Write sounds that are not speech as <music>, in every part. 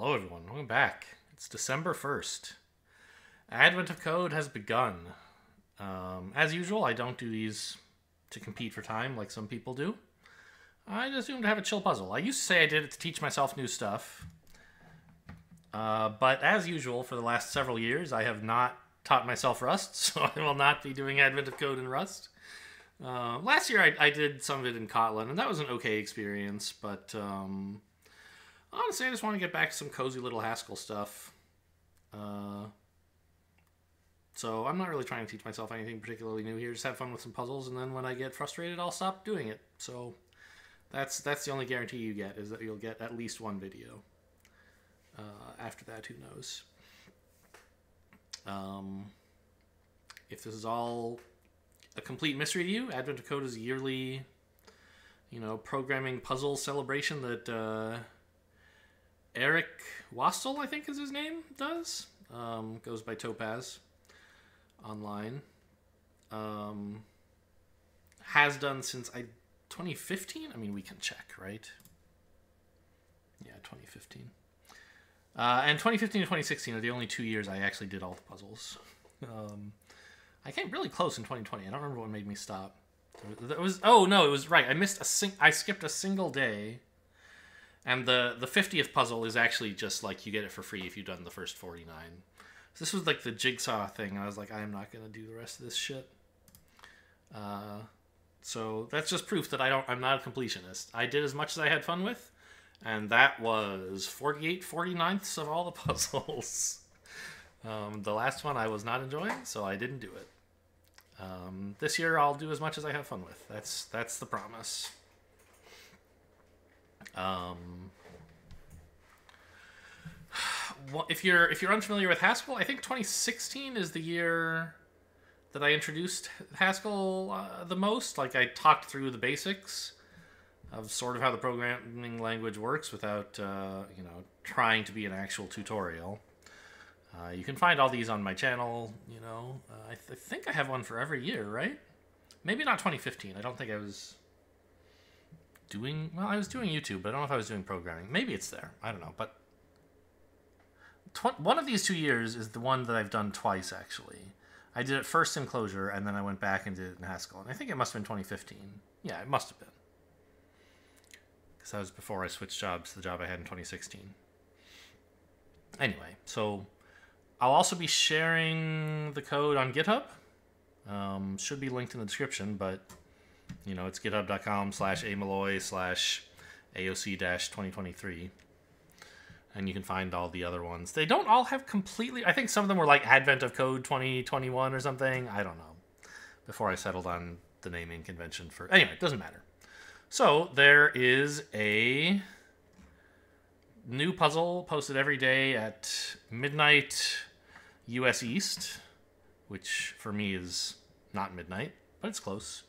Hello, everyone. Welcome back. It's December 1st. Advent of Code has begun. Um, as usual, I don't do these to compete for time like some people do. I just do them to have a chill puzzle. I used to say I did it to teach myself new stuff. Uh, but as usual, for the last several years, I have not taught myself Rust, <laughs> so I will not be doing Advent of Code in Rust. Uh, last year, I, I, did some of it in Kotlin, and that was an okay experience, but um, honestly, I just want to get back to some cozy little Haskell stuff. Uh, so I'm not really trying to teach myself anything particularly new here. Just have fun with some puzzles, and then when I get frustrated, I'll stop doing it. So that's that's the only guarantee you get is that you'll get at least one video. Uh, after that, who knows? Um, if this is all a complete mystery to you, Advent of Code is a yearly, you know, programming puzzle celebration that uh, Eric Wastl, I think is his name, does. Um, goes by Topaz online. Um, has done since I 2015. I mean, we can check, right? Yeah, 2015. Uh, and 2015 and 2016 are the only two years I actually did all the puzzles. Um, I came really close in 2020. I don't remember what made me stop. It was oh no, it was right. I missed a sing. I skipped a single day, and the the 50th puzzle is actually just like you get it for free if you've done the first 49. So this was like the jigsaw thing, and I was like, I am not gonna do the rest of this shit. Uh, so that's just proof that I don't. I'm not a completionist. I did as much as I had fun with, and that was 48 49ths of all the <laughs> puzzles. um, the last one I was not enjoying, so I didn't do it. Um, this year I'll do as much as I have fun with. That's that's the promise. Um, <sighs> if you're if you're unfamiliar with Haskell, I think 2016 is the year that I introduced Haskell uh, the most. Like I talked through the basics of sort of how the programming language works without uh, you know trying to be an actual tutorial. Uh, you can find all these on my channel. You know, uh, I, th- I, think I have one for every year, right? Maybe not 2015. I don't think I was doing. Well, I was doing YouTube, but I don't know if I was doing programming. Maybe it's there. I don't know. But tw- one of these two years is the one that I've done twice, actually. I did it first in Clojure, and then I went back and did it in Haskell. And I think it must have been 2015. Yeah, it must have been. Because that was before I switched jobs to the job I had in 2016. Anyway, so I'll also be sharing the code on GitHub. Um, should be linked in the description, but you know it's github.com slash amalloy slash AOC 2023. and you can find all the other ones they don't all have completely i think some of them were like advent of code 2021 or something i don't know before i settled on the naming convention for anyway it doesn't matter so there is a new puzzle posted every day at midnight US East, which for me is not midnight, but it's close.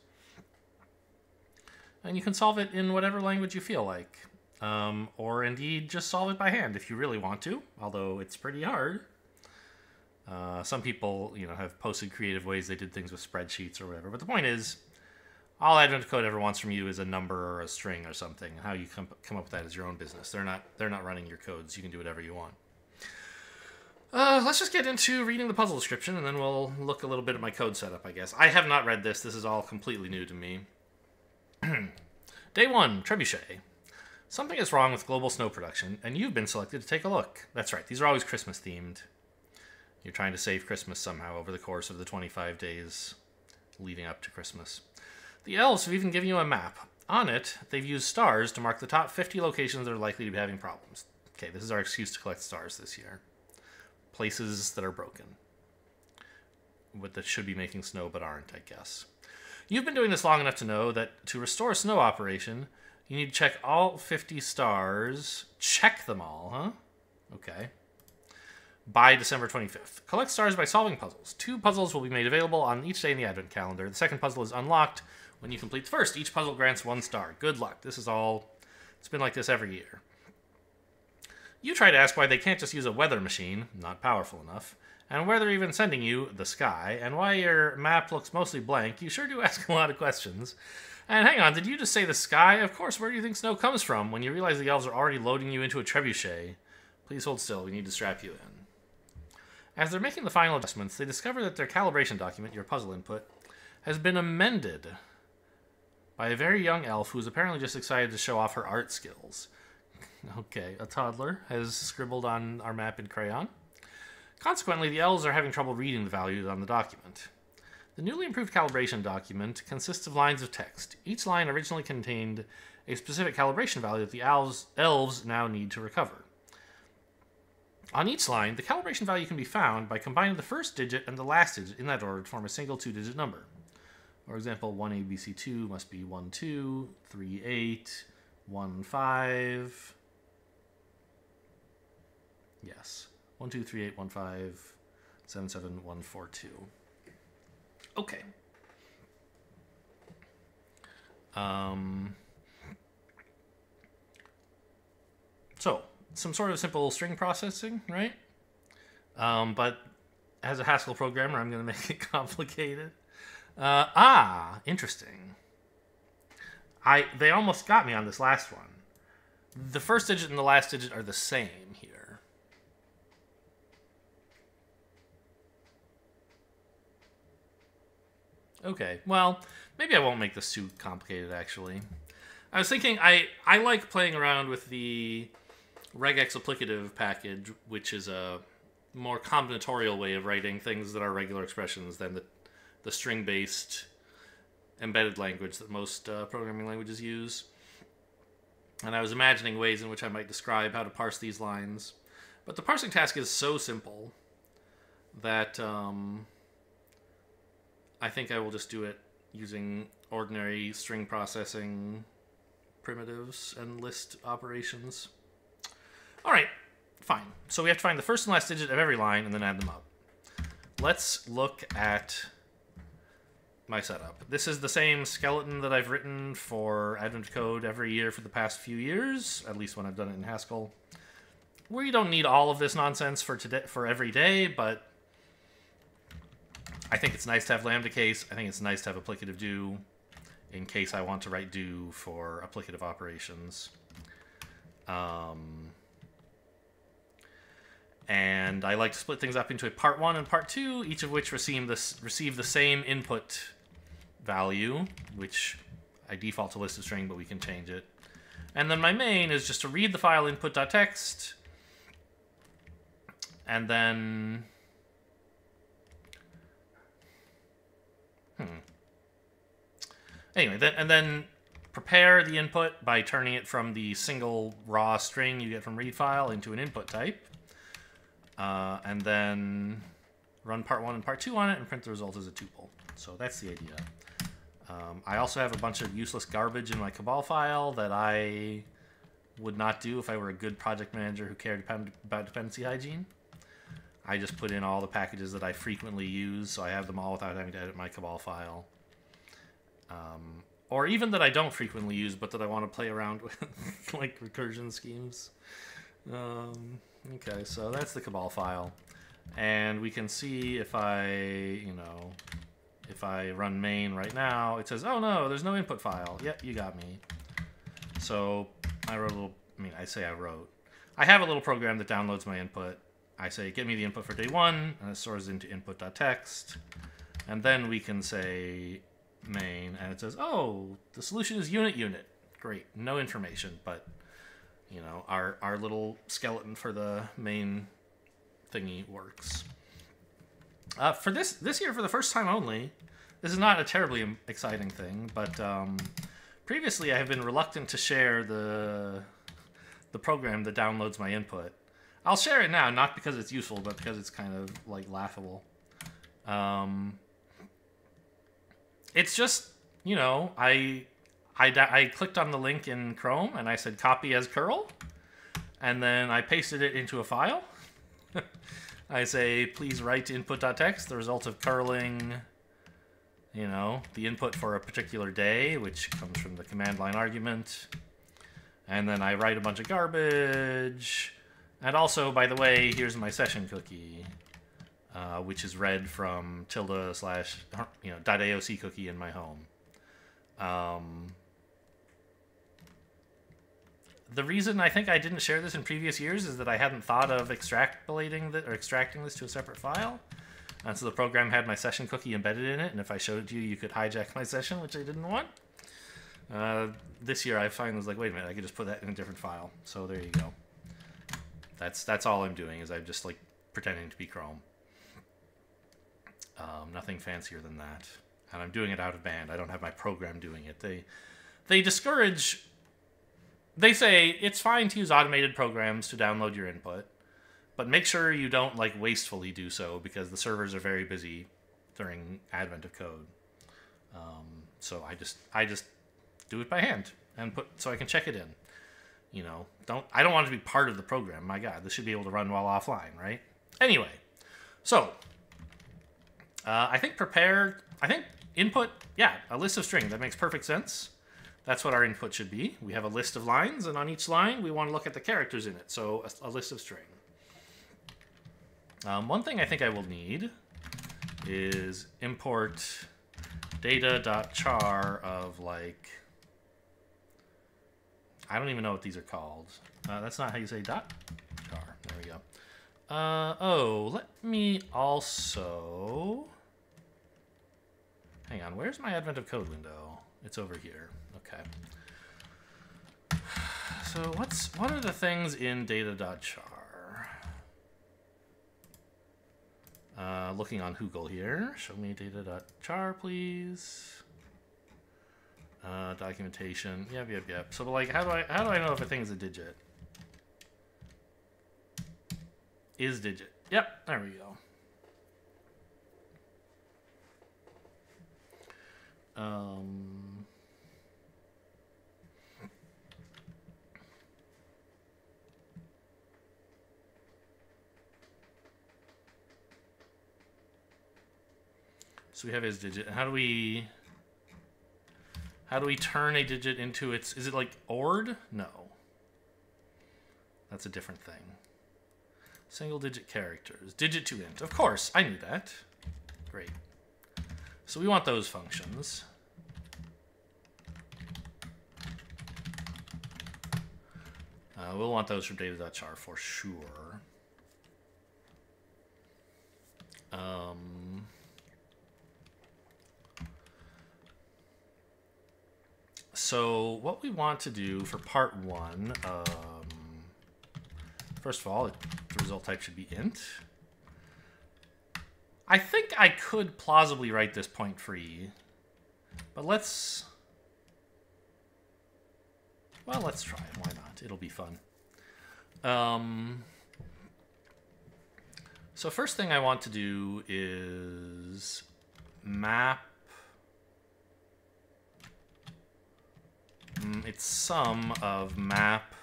And you can solve it in whatever language you feel like. Um, or indeed just solve it by hand if you really want to, although it's pretty hard. Uh, some people, you know, have posted creative ways they did things with spreadsheets or whatever. But the point is, all Advent Code ever wants from you is a number or a string or something. How you come, come up with that is your own business. They're not they're not running your codes. You can do whatever you want. Uh, let's just get into reading the puzzle description, and then we'll look a little bit at my code setup, I guess. I have not read this. This is all completely new to me. <clears throat> Day 1, Trebuchet. Something is wrong with global snow production, and you've been selected to take a look. That's right, these are always Christmas themed. You're trying to save Christmas somehow over the course of the 25 days leading up to Christmas. The elves have even given you a map. On it, they've used stars to mark the top 50 locations that are likely to be having problems. Okay, this is our excuse to collect stars this year places that are broken. What that should be making snow but aren't, I guess. You've been doing this long enough to know that to restore a snow operation, you need to check all 50 stars. Check them all, huh? Okay. By December 25th. Collect stars by solving puzzles. Two puzzles will be made available on each day in the Advent calendar. The second puzzle is unlocked when you complete the first. Each puzzle grants one star. Good luck. This is all. It's been like this every year. You try to ask why they can't just use a weather machine, not powerful enough, and where they're even sending you, the sky, and why your map looks mostly blank. You sure do <laughs> ask a lot of questions. And hang on, did you just say the sky? Of course, where do you think snow comes from when you realize the elves are already loading you into a trebuchet? Please hold still. We need to strap you in. As they're making the final adjustments, they discover that their calibration document, your puzzle input, has been amended by a very young elf who's apparently just excited to show off her art skills. <laughs> Okay, a toddler has scribbled on our map in crayon. Consequently, the elves are having trouble reading the values on the document. The newly improved calibration document consists of lines of text. Each line originally contained a specific calibration value that the elves, elves now need to recover. On each line, the calibration value can be found by combining the first digit and the last digit in that order to form a single two-digit number. For example, 1ABC2 must be 1, 2, 3, 8, 1, 5. Yes. 1, 2, 3, 8, 1, 5, 7, 7, 1, 4, 2. Okay. Um, so, some sort of simple string processing, right? Um, but as a Haskell programmer, I'm going <laughs> to make it complicated. Uh, ah, interesting. I they almost got me on this last one. The first digit and the last digit are the same here. Okay, well, maybe I won't make this too complicated, actually. I was thinking, I, I like playing around with the regex applicative package, which is a more combinatorial way of writing things that are regular expressions than the, the string-based embedded language that most uh, programming languages use. And I was imagining ways in which I might describe how to parse these lines. But the parsing task is so simple that um, I think I will just do it using ordinary string processing primitives and list operations. All right, fine. So we have to find the first and last digit of every line and then add them up. Let's look at my setup. This is the same skeleton that I've written for Advent Code every year for the past few years, at least when I've done it in Haskell. We don't need all of this nonsense for today for every day, but I think it's nice to have lambda case. I think it's nice to have applicative do in case I want to write do for applicative operations. Um, and I like to split things up into a part one and part two, each of which receive this receive the same input value, which I default to list of string, but we can change it. And then my main is just to read the file input.txt, and then hmm. Anyway, then and then prepare the input by turning it from the single raw string you get from read file into an input type. Uh, and then run part one and part two on it and print the result as a tuple. So that's the idea. Um, I also have a bunch of useless garbage in my Cabal file that I would not do if I were a good project manager who cared about dependency hygiene. I just put in all the packages that I frequently use, so I have them all without having to edit my Cabal file. Um, or even that I don't frequently use, but that I want to play around <laughs> with, like recursion schemes. Um, Okay, so that's the Cabal file. And we can see if I, you know, if I run main right now, it says, oh no, there's no input file. Yep, you got me. So I wrote a little, I mean, I say I wrote. I have a little program that downloads my input. I say, get me the input for day one, and it stores into input.txt. And then we can say main, and it says, oh, the solution is unit unit. Great, no information, but you know, our our little skeleton for the main thingy works. Uh, for this this year, for the first time only, this is not a terribly exciting thing, but um, previously I have been reluctant to share the the program that downloads my input. I'll share it now, not because it's useful, but because it's kind of like laughable. Um, it's just you know I I, I clicked on the link in Chrome and I said copy as curl. And then I pasted it into a file. <laughs> I say, please write input.txt, the result of curling, you know, the input for a particular day, which comes from the command line argument. And then I write a bunch of garbage. And also, by the way, here's my session cookie, uh, which is read from tilde slash, you know, dot .aoc cookie in my home. Um, the reason I think I didn't share this in previous years is that I hadn't thought of extrapolating the, or extracting this to a separate file. And so the program had my session cookie embedded in it, and if I showed it to you, you could hijack my session, which I didn't want. Uh, this year I finally was like, wait a minute, I could just put that in a different file. So there you go. That's that's all I'm doing is I'm just like pretending to be Chrome. Um, nothing fancier than that. And I'm doing it out of band. I don't have my program doing it. They they discourage they say it's fine to use automated programs to download your input, but make sure you don't like wastefully do so because the servers are very busy during advent of code. Um, so I just I just do it by hand and put so I can check it in. You know, don't I don't want to be part of the program. My God, this should be able to run while offline, right? Anyway, so uh, I think prepare. I think input. Yeah, a list of string that makes perfect sense. That's what our input should be. We have a list of lines, and on each line, we want to look at the characters in it. So a, a list of string. Um, one thing I think I will need is import data.char of like I don't even know what these are called. Uh, that's not how you say dot char. There we go. Uh, oh, let me also... Hang on, where's my Advent of Code window? It's over here. Okay. <sighs> So what's what are the things in data.char? Uh, looking on Google here. Show me data.char, please. Uh, documentation. Yep, yep, yep. So, like, how do I how do I know if a thing is a digit? Is digit. Yep, there we go. Um, so we have is digit. How do we how do we turn a digit into its... Is it like ORD? No. That's a different thing. Single digit characters. Digit to int. Of course, I knew that. Great. So we want those functions. Uh, we'll want those from data.char for sure. Um, so what we want to do for part one, um, first of all, the result type should be int. I think I could plausibly write this point free, but let's, well, let's try it. Why not? It'll be fun. Um, so first thing I want to do is map it's sum of map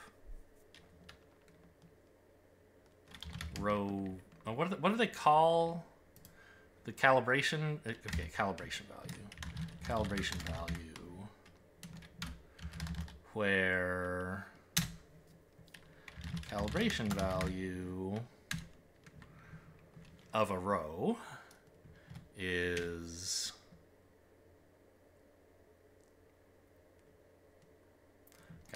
row. Oh, what, what do they call the calibration? Uh, okay, calibration value. Calibration value where calibration value of a row is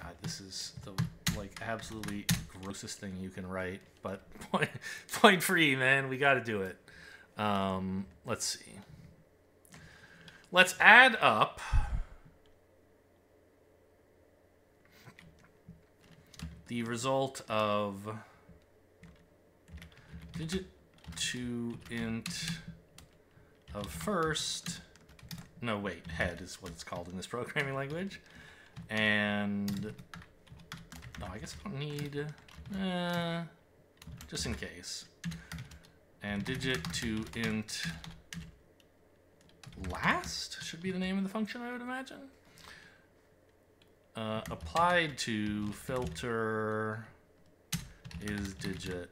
God, this is the like absolutely grossest thing you can write, but <laughs> point, point free, man. We got to do it. Um, let's see. Let's add up. The result of digit to int of first. No, wait, head is what it's called in this programming language. And no, I guess I don't need, uh, just in case. And digit to int last should be the name of the function, I would imagine. Uh, applied to filter is digit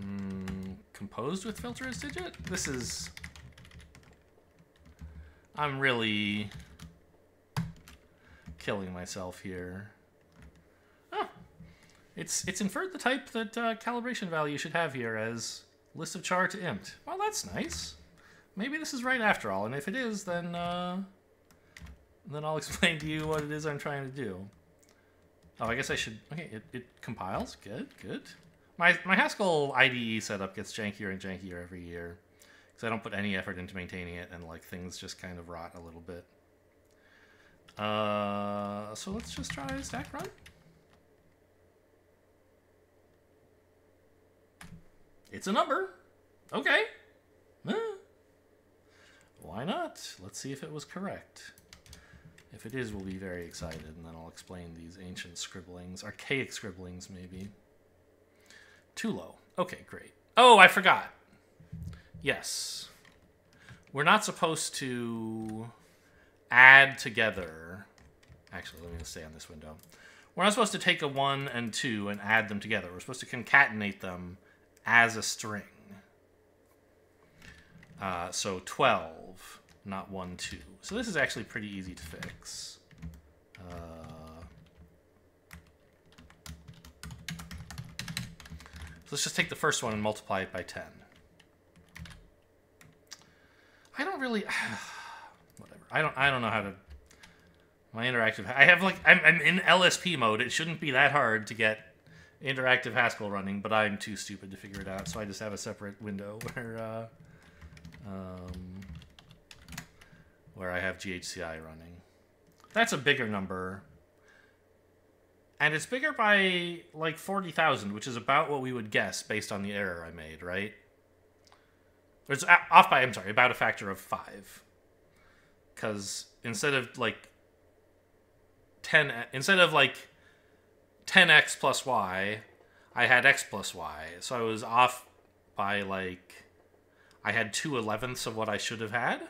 mm, composed with filter is digit? This is I'm really killing myself here. Oh, it's it's inferred the type that uh, calibration value should have here as list of char to int. Well, that's nice. Maybe this is right after all, and if it is, then uh, then I'll <laughs> explain to you what it is I'm trying to do. Oh, I guess I should... Okay, it, it compiles. Good, good. My, my Haskell IDE setup gets jankier and jankier every year. Because I don't put any effort into maintaining it, and like things just kind of rot a little bit. Uh, so let's just try stack run. It's a number. Okay. Eh. Why not? Let's see if it was correct. If it is, we'll be very excited, and then I'll explain these ancient scribblings, archaic scribblings, maybe. Too low. Okay, great. Oh, I forgot. Yes. We're not supposed to add together. Actually, let me stay on this window. We're not supposed to take a 1 and 2 and add them together. We're supposed to concatenate them as a string. Uh, so 12, not 1, 2. So this is actually pretty easy to fix. Uh, so let's just take the first one and multiply it by 10. I don't really... <sighs> whatever. I don't, I don't know how to... My interactive... I have, like... I'm, I'm in LSP mode. It shouldn't be that hard to get interactive Haskell running, but I'm too stupid to figure it out, so I just have a separate window <laughs> where... Uh, um, where I have GHCI running. That's a bigger number. And it's bigger by like 40,000, which is about what we would guess based on the error I made, right? It's off by, I'm sorry, about a factor of 5. Because instead of like 10, instead of like 10x plus y, I had x plus y. So I was off by like I had two elevenths of what I should have had.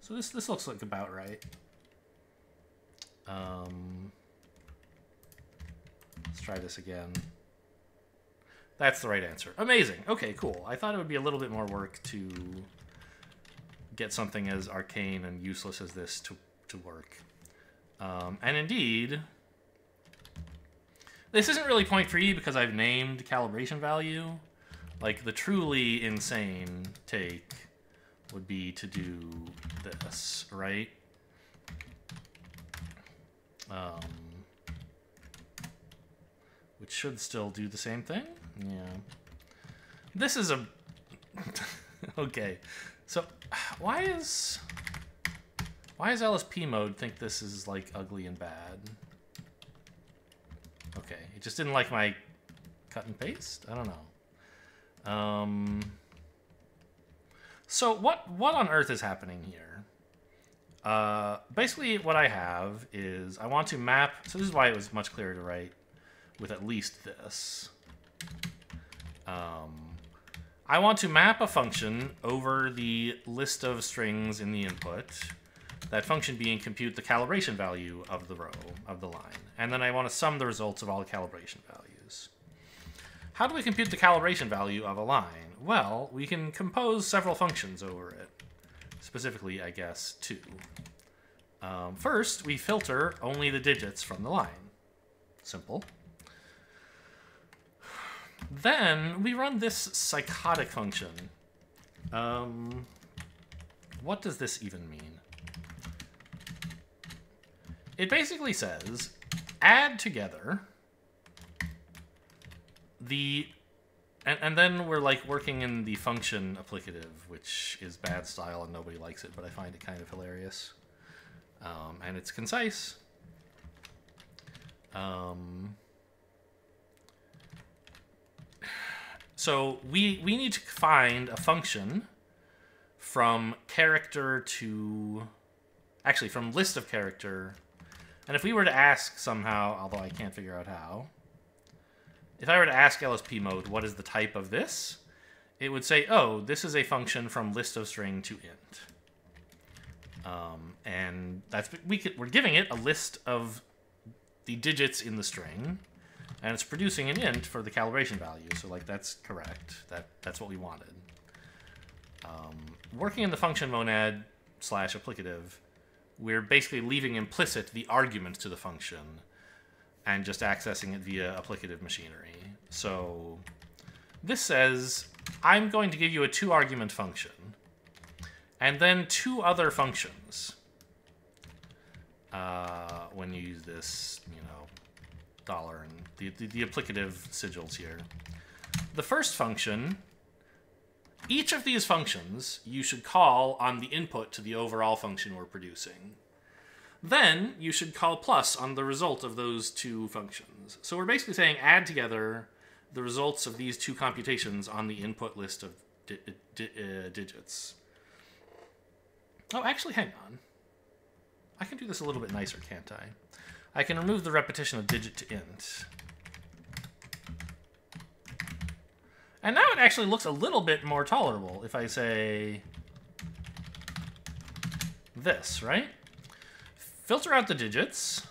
So this this looks like about right. Um, let's try this again. That's the right answer. Amazing. Okay, cool. I thought it would be a little bit more work to get something as arcane and useless as this to, to work. Um, and indeed, this isn't really point free because I've named calibration value. Like, the truly insane take would be to do this, right? Um, which should still do the same thing? Yeah. This is a... <laughs> okay. So, why is... Why does LSP mode think this is, like, ugly and bad? Okay, it just didn't like my cut and paste? I don't know. Um, so what what on earth is happening here? Uh, basically, what I have is I want to map. So this is why it was much clearer to write with at least this. Um, I want to map a function over the list of strings in the input. That function being compute the calibration value of the row, of the line. And then I want to sum the results of all the calibration values. How do we compute the calibration value of a line? Well, we can compose several functions over it. Specifically, I guess, two. Um, first, we filter only the digits from the line. Simple. Then we run this psychotic function. Um, what does this even mean? It basically says add together the and, and then we're like working in the function applicative, which is bad style and nobody likes it, but I find it kind of hilarious. Um, and it's concise. Um, so we we need to find a function from character to actually from list of character. And if we were to ask somehow, although I can't figure out how, if I were to ask LSP mode, what is the type of this? It would say, oh, this is a function from list of string to int. Um, and that's we could, we're giving it a list of the digits in the string, and it's producing an int for the calibration value. So like that's correct. That that's what we wanted. Um, working in the function monad slash applicative, we're basically leaving implicit the argument to the function and just accessing it via applicative machinery. So this says, I'm going to give you a two argument function and then two other functions. uh, when you use this, you know, dollar and the, the, the applicative sigils here. The first function, each of these functions you should call on the input to the overall function we're producing. Then you should call plus on the result of those two functions. So we're basically saying add together the results of these two computations on the input list of di di uh, digits. Oh, actually, hang on. I can do this a little bit nicer, can't I? I can remove the repetition of digit to int. And now it actually looks a little bit more tolerable if I say this, right? Filter out the digits,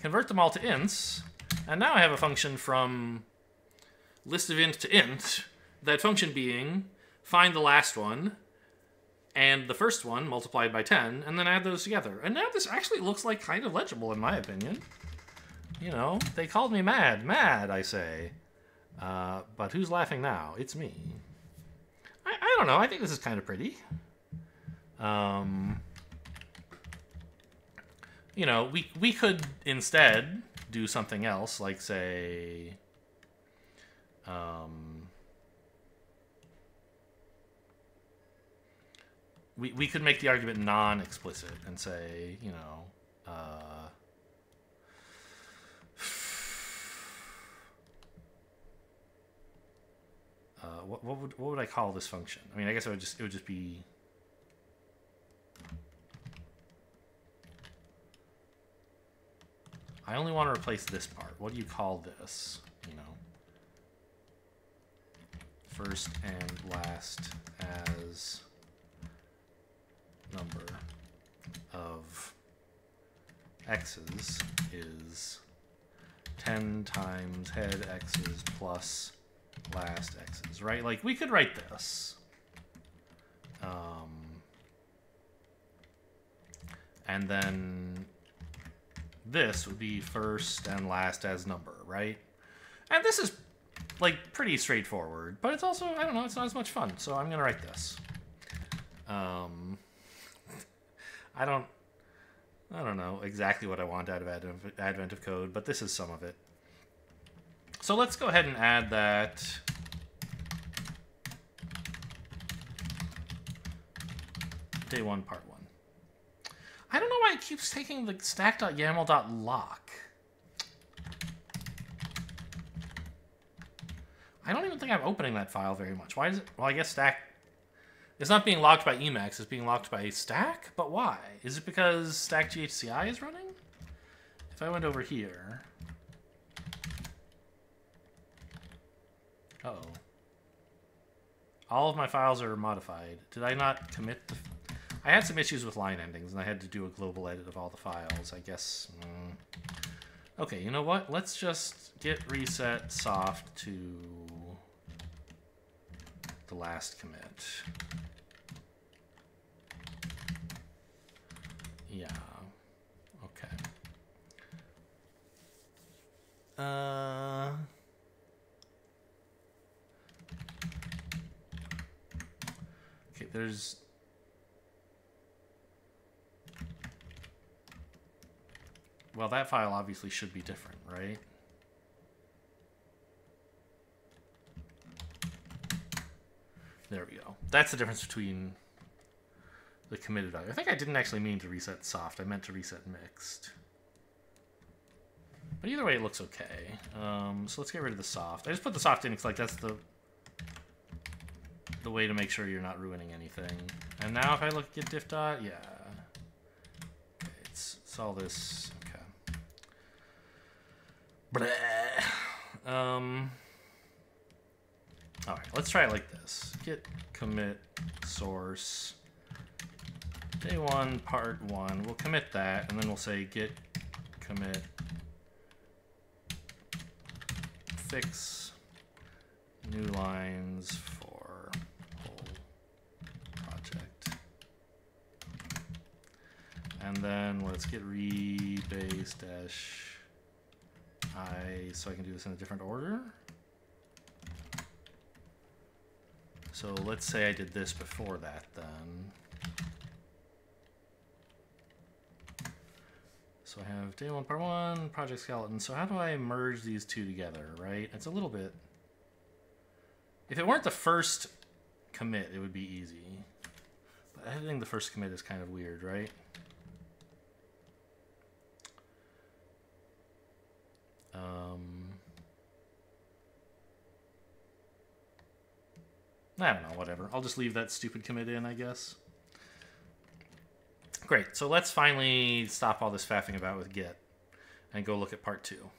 convert them all to ints, and now I have a function from list of int to int, that function being find the last one and the first one multiplied by 10, and then add those together. And now this actually looks like kind of legible in my opinion. You know, they called me mad. Mad, I say. Uh, but who's laughing now? It's me. I, I don't know. I think this is kind of pretty. Um, you know, we, we could instead do something else, like say... Um, we, we could make the argument non-explicit and say, you know, uh, uh, what, what would what would I call this function? I mean, I guess it would just it would just be I only want to replace this part. What do you call this? You know, first and last as number of x's is 10 times head x's plus last x's, right? Like, we could write this. Um, and then this would be first and last as number, right? And this is, like, pretty straightforward, but it's also, I don't know, it's not as much fun, so I'm going to write this. Um, I don't I don't know exactly what I want out of Advent of Code, but this is some of it. So let's go ahead and add that day one, part one. I don't know why it keeps taking the stack.yaml.lock. I don't even think I'm opening that file very much. Why is it? Well, I guess stack it's not being locked by Emacs, it's being locked by stack? But why? Is it because stack GHCI is running? If I went over here... Uh oh All of my files are modified. Did I not commit the... I had some issues with line endings, and I had to do a global edit of all the files. I guess... Mm. Okay, you know what? Let's just git reset soft to the last commit. Yeah. Okay. Uh... Okay, there's... Well, that file obviously should be different, right? There we go. That's the difference between the committed value. I think I didn't actually mean to reset soft. I meant to reset mixed. But either way, it looks okay. Um, so let's get rid of the soft. I just put the soft in because like that's the the way to make sure you're not ruining anything. And now if I look at diff dot, yeah. It's, it's all this. Okay. Bleh. Um. All right, let's try it like this. Git commit source day one, part one. We'll commit that, and then we'll say git commit fix new lines for whole project. And then let's git rebase dash i so I can do this in a different order. So let's say I did this before that then. So I have day one, part one, project skeleton. So how do I merge these two together, right? It's a little bit... If it weren't the first commit, it would be easy. But editing the first commit is kind of weird, right? Um... I don't know, whatever. I'll just leave that stupid commit in, I guess. Great, so let's finally stop all this faffing about with git and go look at part two.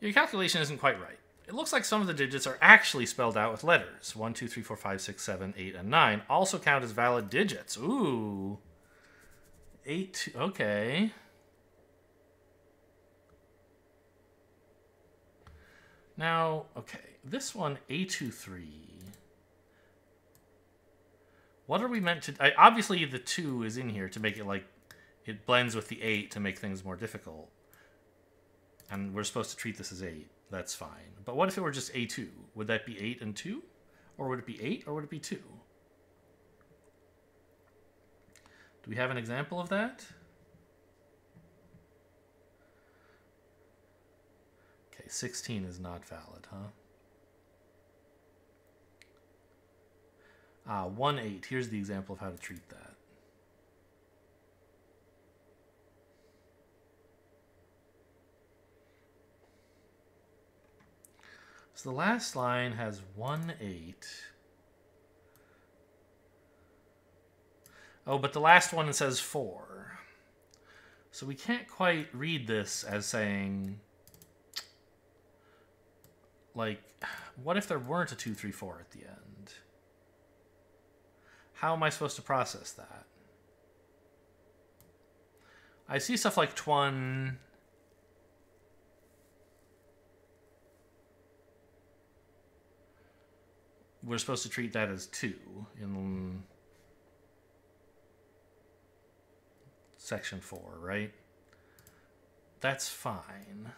Your calculation isn't quite right. It looks like some of the digits are actually spelled out with letters. 1, 2, 3, 4, 5, 6, 7, 8, and 9 also count as valid digits. Ooh. 8, okay. Now, okay, this one, A23. What are we meant to... I, obviously, the 2 is in here to make it like... It blends with the 8 to make things more difficult. And we're supposed to treat this as 8. That's fine. But what if it were just A2? Would that be 8 and 2? Or would it be 8 or would it be 2? Do we have an example of that? Okay, 16 is not valid, huh? Ah, 1 8. Here's the example of how to treat that. So the last line has 1 8. Oh, but the last one says 4. So we can't quite read this as saying like what if there weren't a 2 3 4 at the end? How am I supposed to process that? I see stuff like Twun. We're supposed to treat that as 2 in section 4, right? That's fine.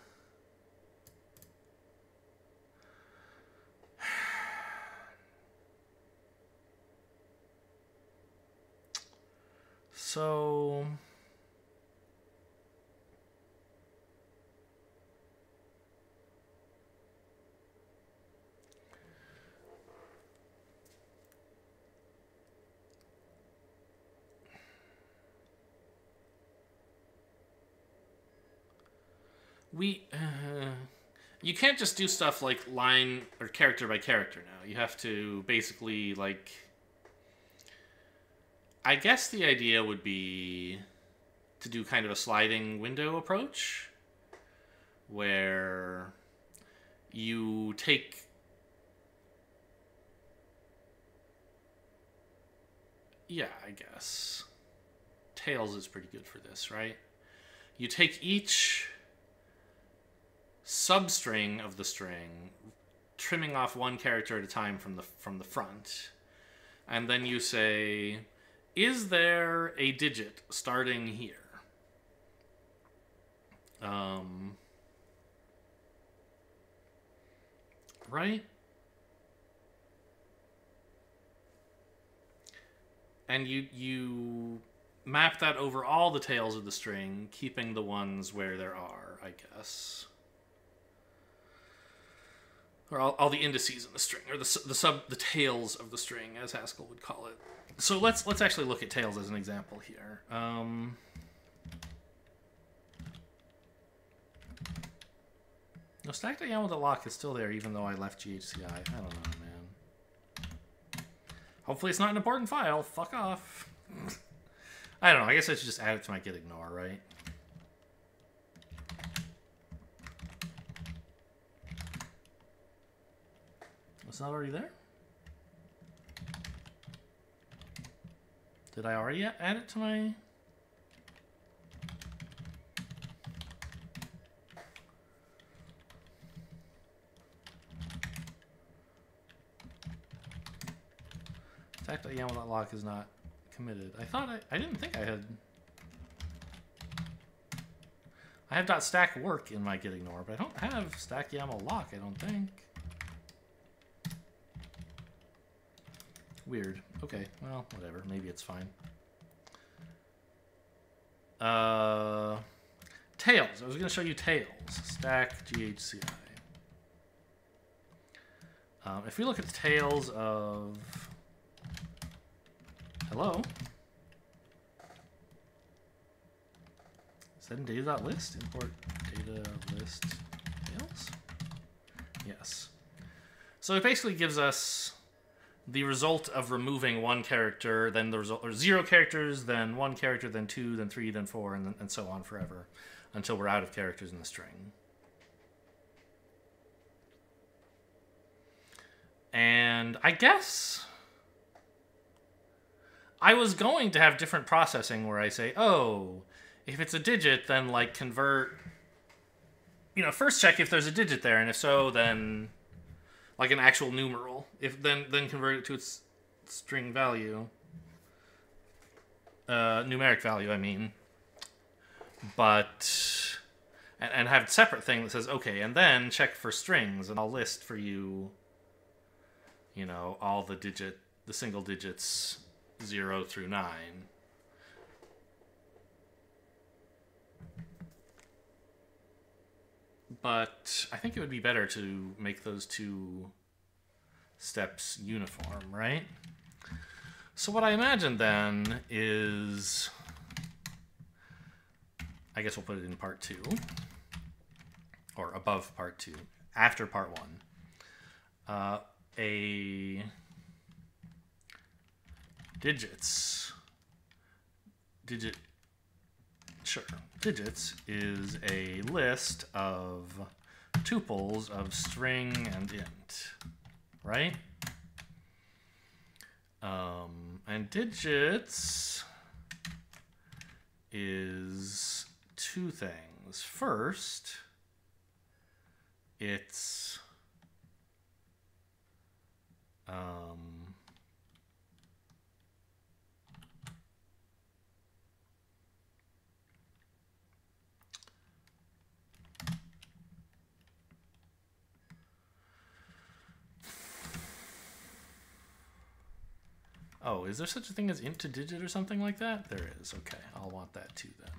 So we uh, you can't just do stuff like line or character by character now. You have to basically like I guess the idea would be to do kind of a sliding window approach where you take yeah, I guess Tails is pretty good for this, right? You take each substring of the string, trimming off one character at a time from the from the front, and then you say is there a digit starting here? Um, right? And you you map that over all the tails of the string, keeping the ones where there are, I guess. Or all, all the indices in the string, or the, the sub the tails of the string, as Haskell would call it so let's let's actually look at Tails as an example here. Um, no, lock is still there, even though I left GHCI. I don't know, man. Hopefully it's not an important file. Fuck off. <laughs> I don't know. I guess I should just add it to my git ignore, right? It's not already there? Did I already add it to my... Stack.yaml.lock is not committed. I thought I... I didn't think I had... I have dot .stack work in my git ignore, but I don't have stack YAML lock, I don't think. Weird. Okay, well, whatever. Maybe it's fine. Uh, tails. I was going to show you tails. Stack GHCI. Um, if we look at the tails of... Hello? In data.list? Import data list tails? Yes. So it basically gives us the result of removing one character, then the result, or zero characters, then one character, then two, then three, then four, and, and so on forever until we're out of characters in the string. And I guess I was going to have different processing where I say, oh, if it's a digit, then like convert, you know, first check if there's a digit there, and if so, then like an actual numeral. If then then convert it to its string value, uh, numeric value. I mean, but and, and have a separate thing that says okay, and then check for strings, and I'll list for you. You know all the digit, the single digits, zero through nine. But I think it would be better to make those two steps uniform, right? So what I imagine then is, I guess we'll put it in part two, or above part two, after part one. Uh, a digits, digit Sure. Digits is a list of tuples of string and int, right? Um, and digits is two things. First, it's um, Oh, is there such a thing as int to digit or something like that? There is. Okay, I'll want that too then.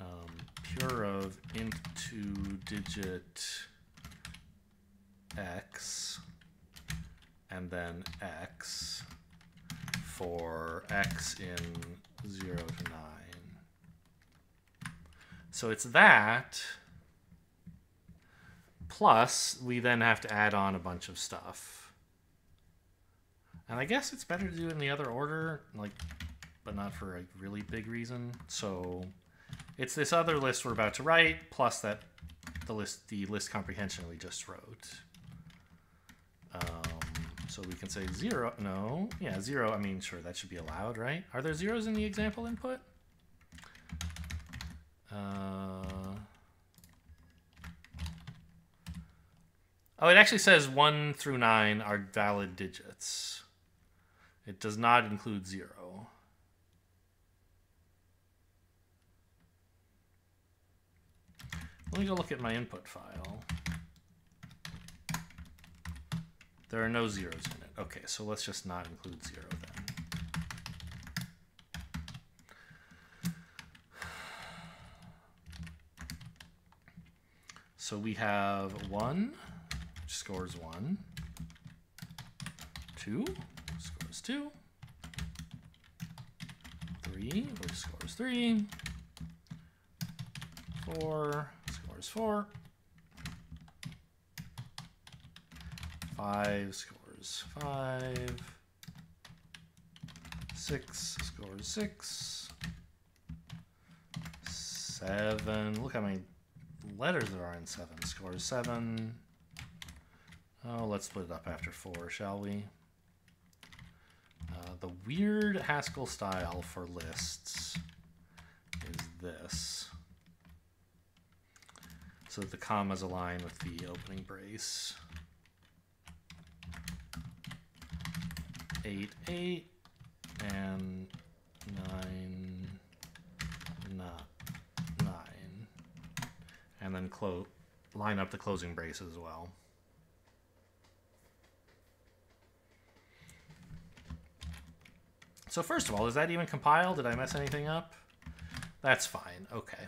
Um, pure of int to digit x and then x for x in 0 to 9. So it's that Plus, we then have to add on a bunch of stuff. And I guess it's better to do it in the other order, like, but not for a really big reason. So it's this other list we're about to write, plus that the list the list comprehension we just wrote. Um, so we can say zero, no, yeah, zero, I mean, sure, that should be allowed, right? Are there zeros in the example input? Uh, Oh, it actually says 1 through 9 are valid digits. It does not include 0. Let me go look at my input file. There are no zeros in it. Okay, so let's just not include 0 then. So we have 1 scores 1. 2 scores 2. 3 which scores 3. 4 scores 4. 5 scores 5. 6 scores 6. 7. Look how many letters there are in 7. Scores 7. Oh, let's split it up after four, shall we? Uh, the weird Haskell style for lists is this. So that the commas align with the opening brace. 8, 8, and 9, not 9. And then line up the closing brace as well. So first of all, is that even compiled? Did I mess anything up? That's fine. Okay.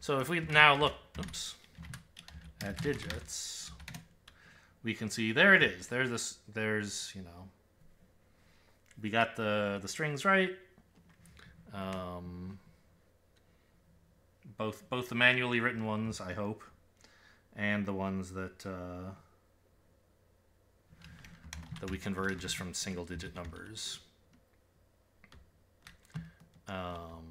So if we now look, oops, at digits, we can see there it is. There's this. There's you know. We got the the strings right. Um, both both the manually written ones, I hope, and the ones that uh, that we converted just from single digit numbers. Um,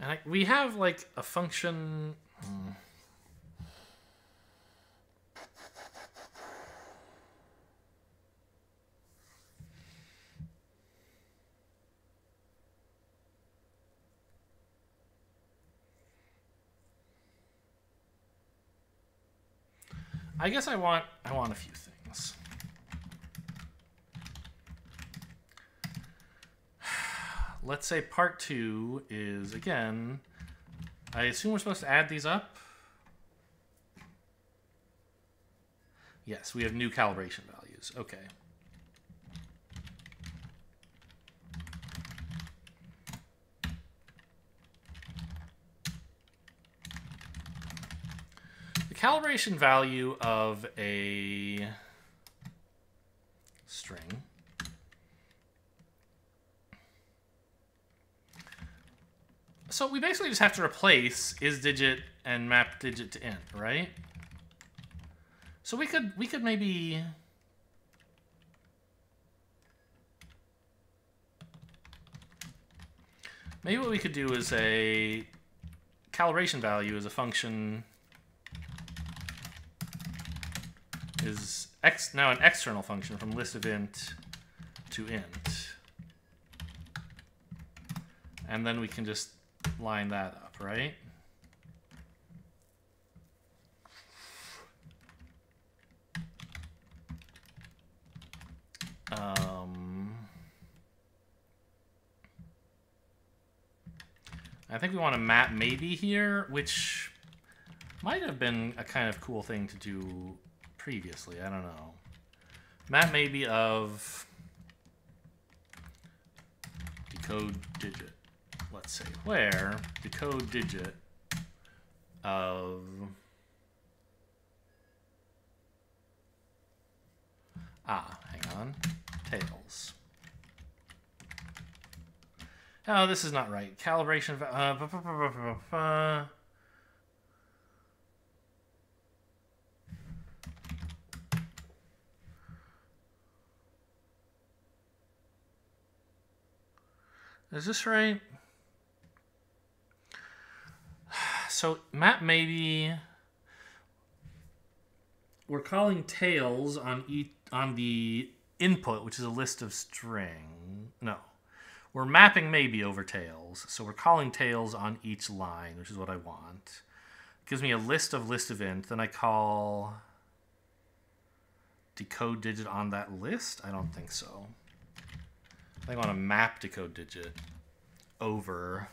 and I, we have like a function. hmm. I guess I want I want a few things. <sighs> Let's say part two is again. I assume we're supposed to add these up. Yes, we have new calibration values. Okay. Calibration value of a string So we basically just have to replace is digit and map digit to int, right? So we could we could maybe maybe what we could do is a calibration value is a function is x now an external function from list of int to int. And then we can just line that up, right? Um, I think we want to map maybe here, which might have been a kind of cool thing to do previously. I don't know. Map maybe of decode digit. Let's say where decode digit of ah, hang on, tails. Oh, this is not right. Calibration. Uh, Is this right? So map maybe we're calling tails on each on the input, which is a list of string. No. We're mapping maybe over tails. So we're calling tails on each line, which is what I want. gives me a list of list of int. Then I call decode digit on that list? I don't think so. I want to map decode digit over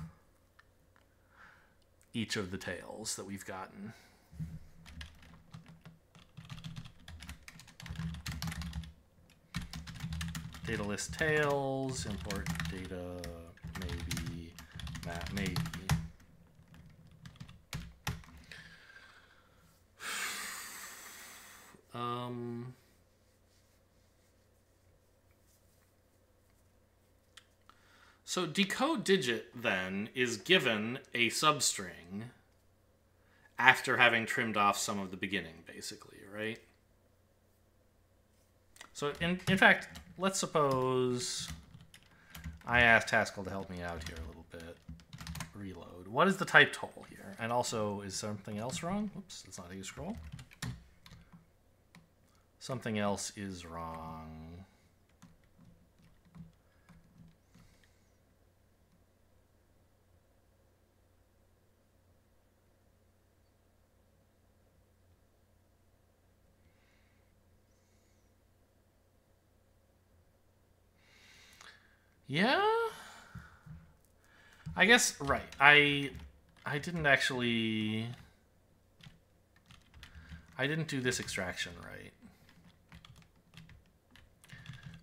each of the tails that we've gotten. Data list tails, import data maybe, map maybe. <sighs> Um, So decode digit then is given a substring after having trimmed off some of the beginning, basically, right? So in in fact, let's suppose I asked Haskell to help me out here a little bit. Reload. What is the type total here? And also, is something else wrong? Oops, that's not how you scroll. Something else is wrong. Yeah. I guess right. I I didn't actually I didn't do this extraction right.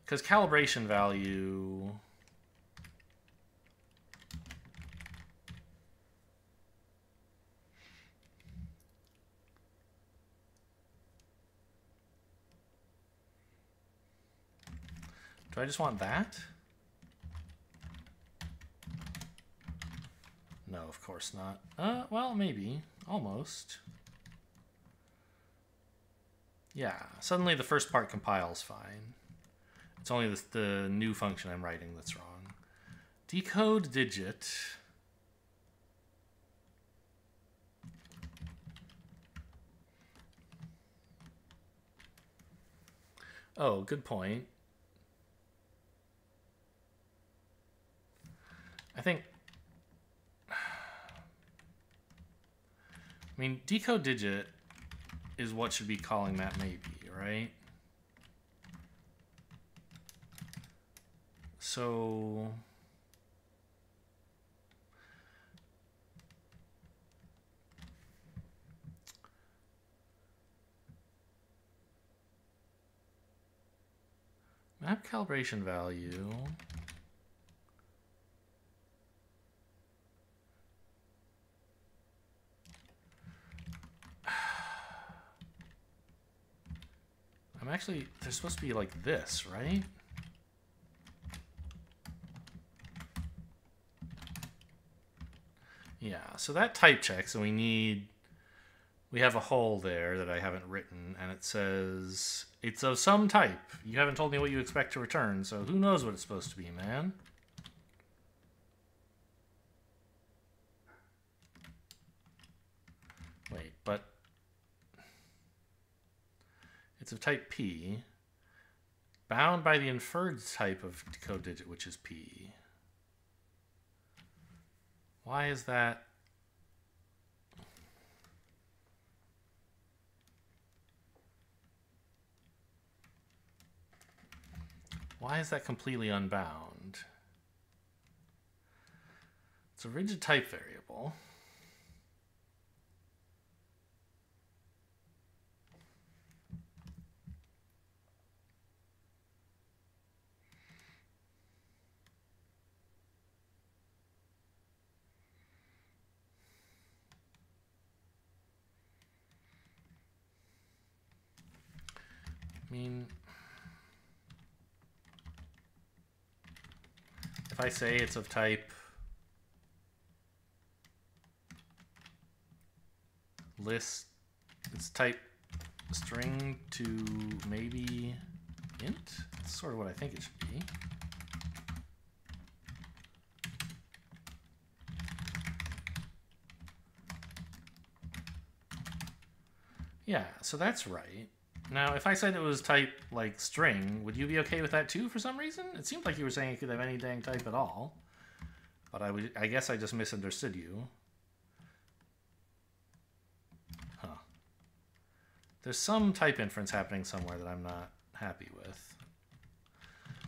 Because calibration value... Do I just want that? No, of course not. Uh, well, maybe. Almost. Yeah, suddenly the first part compiles fine. It's only the, the new function I'm writing that's wrong. Decode digit. Oh, good point. I think. Mean, decode digit is what should be calling that maybe, right? So. Map calibration value. I'm actually, they're supposed to be like this, right? Yeah, so that type checks, and we need, we have a hole there that I haven't written, and it says, it's of some type. You haven't told me what you expect to return, so who knows what it's supposed to be, man? Wait, but it's of type P, bound by the inferred type of code digit, which is P. Why is that? Why is that completely unbound? It's a rigid type variable. Mean, if I say it's of type list, it's type string to maybe int. That's sort of what I think it should be. Yeah, so that's right. Now, if I said it was type like string, would you be okay with that too for some reason? It seemed like you were saying it could have any dang type at all. But I would I guess I just misunderstood you. Huh. There's some type inference happening somewhere that I'm not happy with.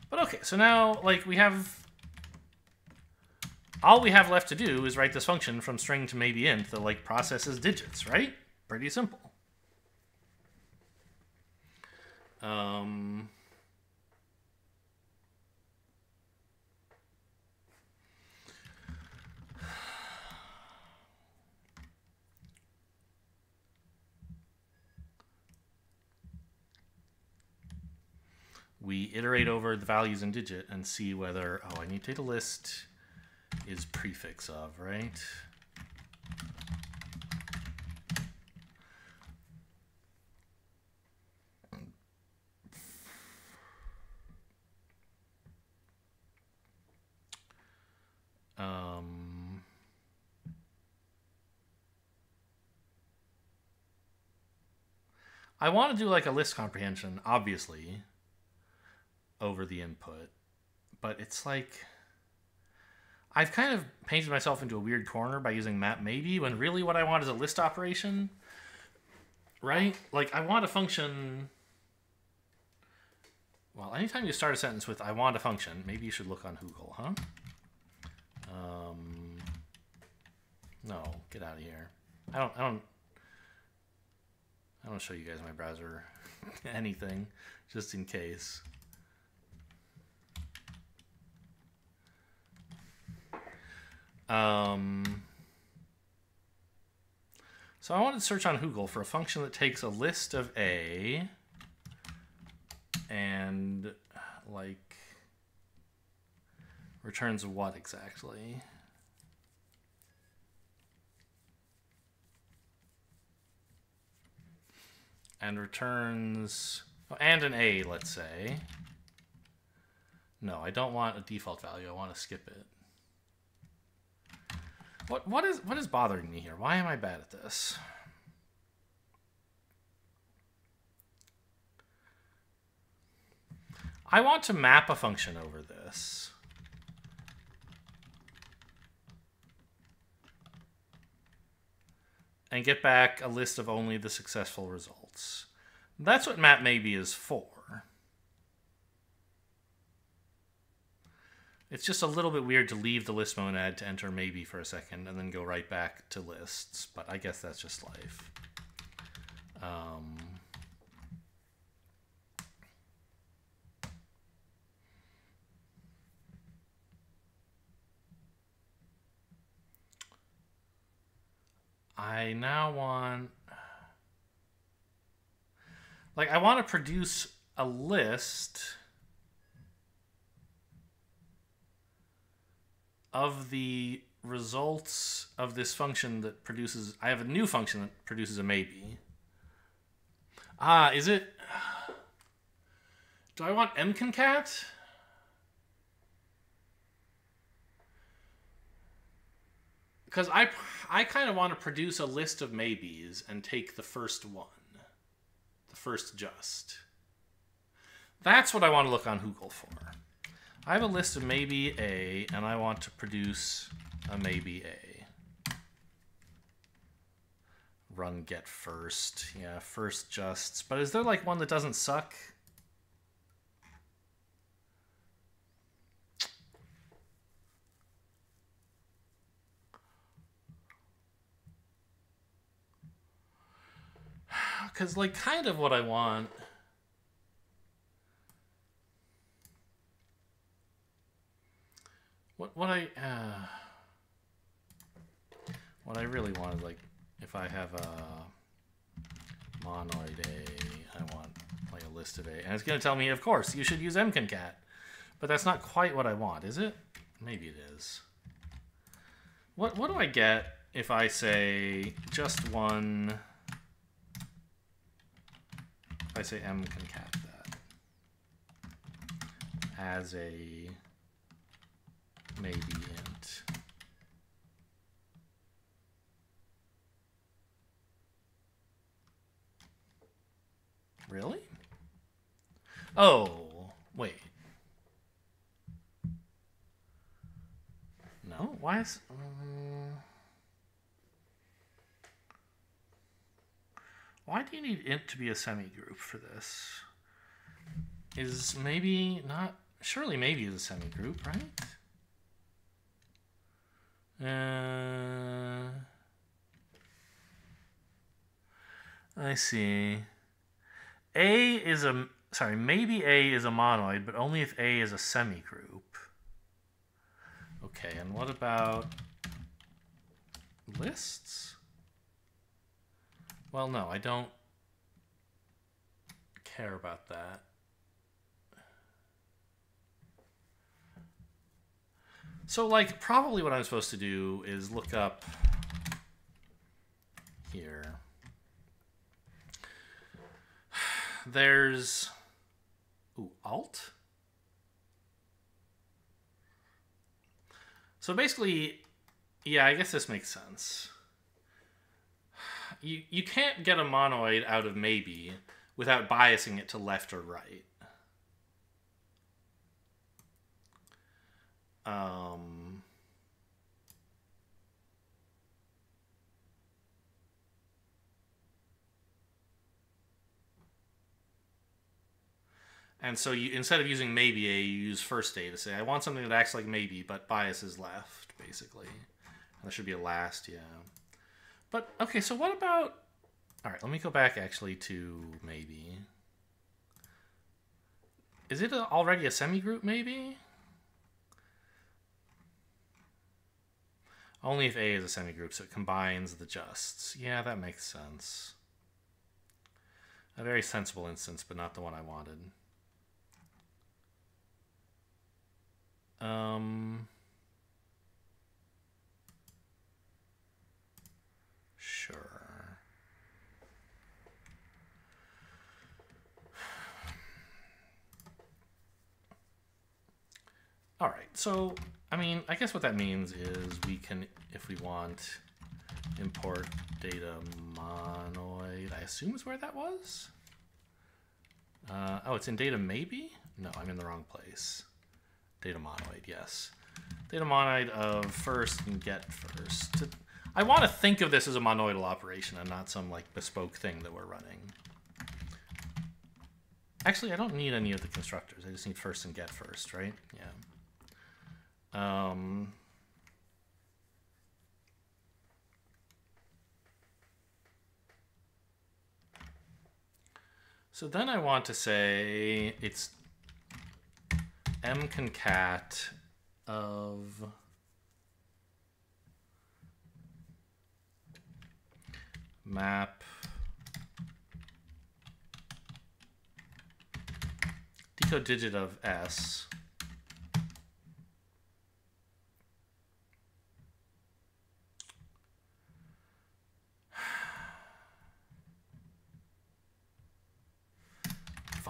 But okay, so now like we have all we have left to do is write this function from string to maybe int that like processes digits, right? Pretty simple. Um, we iterate over the values in digit and see whether, oh, I need data list is prefix of, right? Um, I want to do like a list comprehension, obviously, over the input, but it's like I've kind of painted myself into a weird corner by using map maybe when really what I want is a list operation, right? Like I want a function. Well, anytime you start a sentence with "I want a function," maybe you should look on Google, huh? Um, no, get out of here. I don't. I don't. I don't show you guys my browser <laughs> anything, just in case. Um, so I wanted to search on Google for a function that takes a list of A and like returns what exactly? And returns, oh, and an A, let's say. No, I don't want a default value. I want to skip it. What what is what is bothering me here? Why am I bad at this? I want to map a function over this. And get back a list of only the successful results. That's what map maybe is for. It's just a little bit weird to leave the list monad to enter maybe for a second and then go right back to lists, but I guess that's just life. Um, I now want like I want to produce a list of the results of this function that produces I have a new function that produces a maybe. Ah, is it Do I want mconcat? Cuz I I kind of want to produce a list of maybes and take the first one. The first just. That's what I want to look on Google for. I have a list of maybe A, and I want to produce a maybe A. Run get first. Yeah, first justs. But is there like one that doesn't suck? Because, like, kind of what I want What what I uh, what I really wanted, like, if I have a monoid A, I want like a list of A, and it's gonna tell me, of course, you should use mconcat, but that's not quite what I want, is it? Maybe it is. What what do I get if I say just one? I say m concat that as a maybe int. Really? Oh, wait. No? Why is... Uh... Why do you need int to be a semigroup for this? Is maybe not... Surely maybe is a semigroup, right? Uh, I see. A is a sorry, maybe A is a monoid, but only if A is a semigroup. Okay, and what about lists? Well, no, I don't care about that. So, like, probably what I'm supposed to do is look up here. <sighs> There's, ooh, alt? So basically, yeah, I guess this makes sense. You, you can't get a monoid out of maybe without biasing it to left or right. Um, and so you instead of using maybe a, you use first a to say I want something that acts like maybe but biases left, basically. And there should be a last, yeah. But okay, so what about All right, let me go back actually to maybe. Is it already a semigroup maybe? Only if A is a semigroup, so it combines the justs. Yeah, that makes sense. A very sensible instance, but not the one I wanted. Um, sure. All right, so I mean, I guess what that means is we can, if we want, import data monoid. I assume is where that was. Uh, oh, it's in data maybe? No, I'm in the wrong place. Data monoid, yes. Data monoid of first and get first. I want to think of this as a monoidal operation and not some like bespoke thing that we're running. Actually, I don't need any of the constructors. I just need first and get first, right? Yeah. Um, so then I want to say it's mconcat of map decode digit of s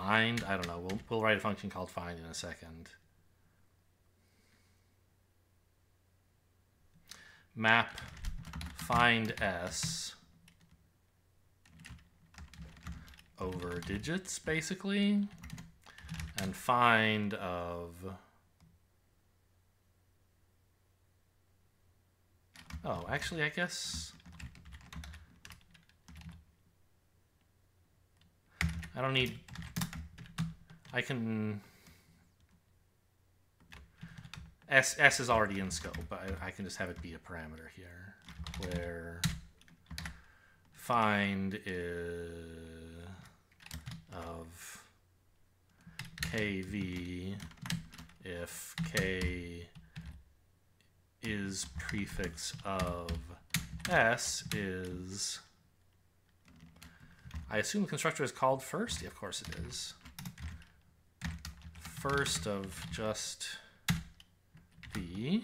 find. I don't know. We'll, we'll write a function called find in a second. Map find s over digits, basically. And find of... Oh, actually, I guess... I don't need I can... S, S is already in scope, but I, I can just have it be a parameter here, where find is kv if k is prefix of s is I assume the constructor is called first? Of course it is first of just the.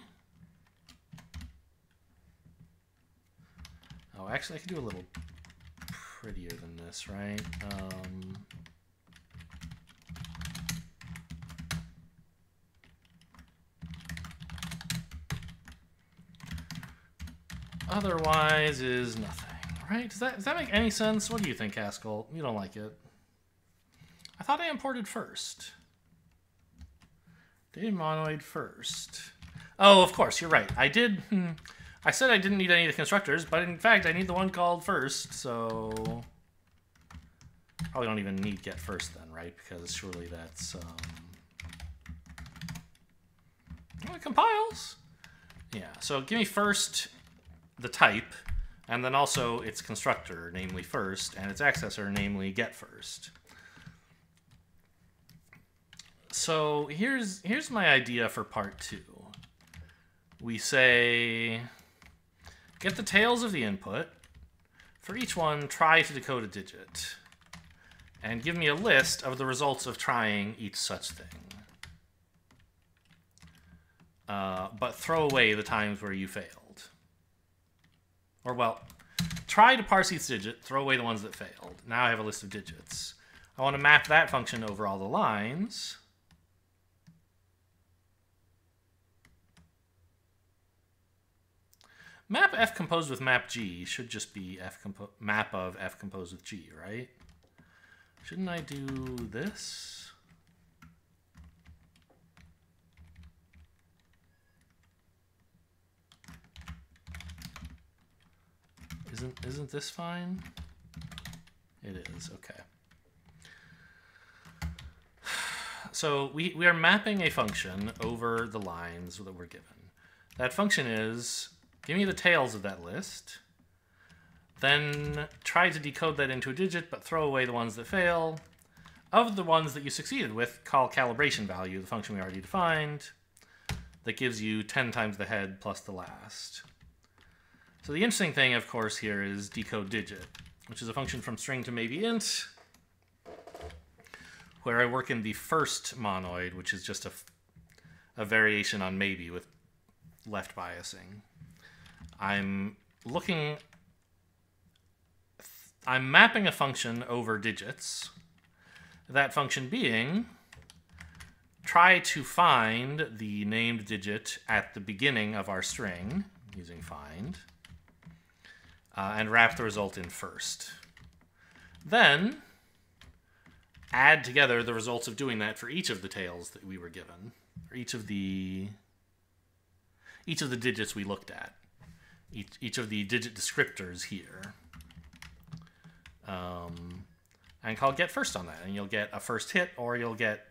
Oh, actually, I could do a little prettier than this, right? Um, otherwise is nothing, right? Does that, does that make any sense? What do you think, Haskell? You don't like it. I thought I imported first. Data monoid first. Oh, of course, you're right. I did. Hmm, I said I didn't need any of the constructors, but in fact, I need the one called first, so. Probably don't even need get first then, right? Because surely that's. Um... Well, it compiles. Yeah, so give me first the type, and then also its constructor, namely first, and its accessor, namely get first so here's here's my idea for part two. We say get the tails of the input. For each one, try to decode a digit. And give me a list of the results of trying each such thing. Uh, but throw away the times where you failed. Or, well, try to parse each digit, throw away the ones that failed. Now I have a list of digits. I want to map that function over all the lines. Map f composed with map g should just be f map of f composed with g, right? Shouldn't I do this? Isn't isn't this fine? It is, okay. So we, we are mapping a function over the lines that we're given. That function is Give me the tails of that list. Then try to decode that into a digit, but throw away the ones that fail. Of the ones that you succeeded with, call calibration value, the function we already defined, that gives you 10 times the head plus the last. So the interesting thing, of course, here is decode digit, which is a function from string to maybe int, where I work in the first monoid, which is just a, a variation on maybe with left biasing. I'm looking, I'm mapping a function over digits, that function being try to find the named digit at the beginning of our string using find uh, and wrap the result in first. Then add together the results of doing that for each of the tails that we were given, or each of the each of the digits we looked at, each, each of the digit descriptors here. Um, and call get first on that, and you'll get a first hit, or you'll get